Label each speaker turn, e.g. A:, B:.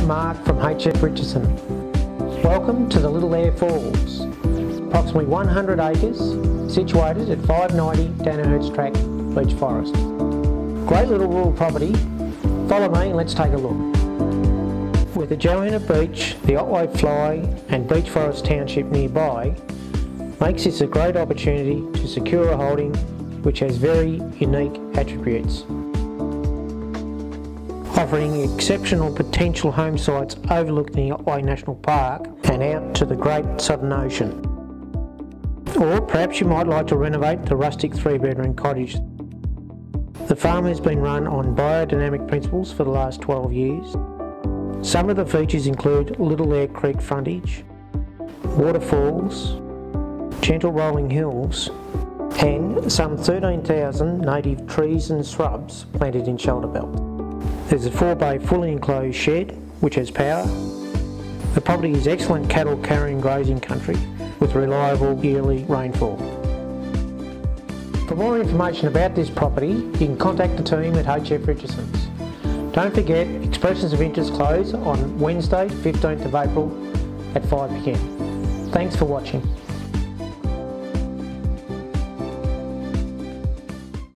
A: I'm Mark from HF Richardson. Welcome to the Little Aire Falls, approximately 100 acres, situated at 590 Dehnerts Track, Beech Forest. Great little rural property. Follow me and let's take a look. With the Johanna Beach, the Otway Fly and Beech Forest Township nearby, makes this a great opportunity to secure a holding which has very unique attributes offering exceptional potential home sites overlooking the Otway National Park and out to the Great Southern Ocean. Or perhaps you might like to renovate the rustic three bedroom cottage. The farm has been run on biodynamic principles for the last 12 years. Some of the features include Little Aire Creek frontage, waterfalls, gentle rolling hills and some 13,000 native trees and shrubs planted in shoulder belt. There's a four bay fully enclosed shed which has power. The property is excellent cattle carrying grazing country with reliable yearly rainfall. For more information about this property, you can contact the team at HF Richardson's. Don't forget, expressions of interest close on Wednesday, 15th of April at 5pm. Thanks for watching.